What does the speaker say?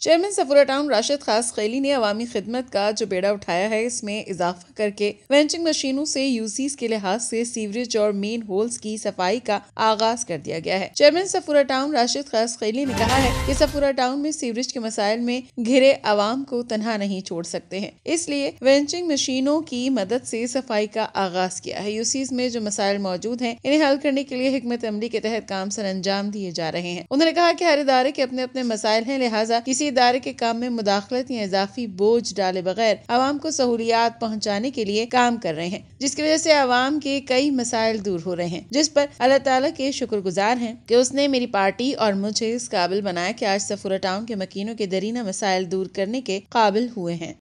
Chairman Safura town Rashid खास खैली ने अवामी खिदमत का जो बेड़ा उठाया है, इसमें इजाफा करके वेंचिंग मशीनों से यूसीज के लिहाज से सीवरेज और मेन होल्स की सफ़ाई का आगाज़ कर दिया गया है। चेयरमैन सफूरा टाउन राशिद खास खैली ने कहा है कि सफूरा टाउन में सीवरेज के मसाइल में घिरे आवाम को तनहा नहीं छोड़ सकते हैं। इसलिए वेंचिंग मशीनों की मदद से सफ़ाई का आगाज़ किया है। यूसीज में जो मसाइल मौजूद है, इन्हें हल करने के लिए हमत अमली के तहत काम सर अंजाम दिए जा रहे हैं। उन्होंने कहा कि हर इदारे के अपने अपने मसाइल हैं, लिहाजा किसी इदारे के काम में मुदाखलत या इजाफी बोझ डाले बगैर आवाम को सहूलियात पहुँचाने के लिए काम कर रहे हैं, जिसकी वजह से आवाम के कई मसाइल दूर हो रहे हैं, जिस पर अल्लाह ताला के शुक्रगुजार हैं की उसने मेरी पार्टी और मुझे इस काबिल बनाया की आज सफूरा टाउन के मकीनों के दरीना मसाइल दूर करने के काबिल हुए हैं।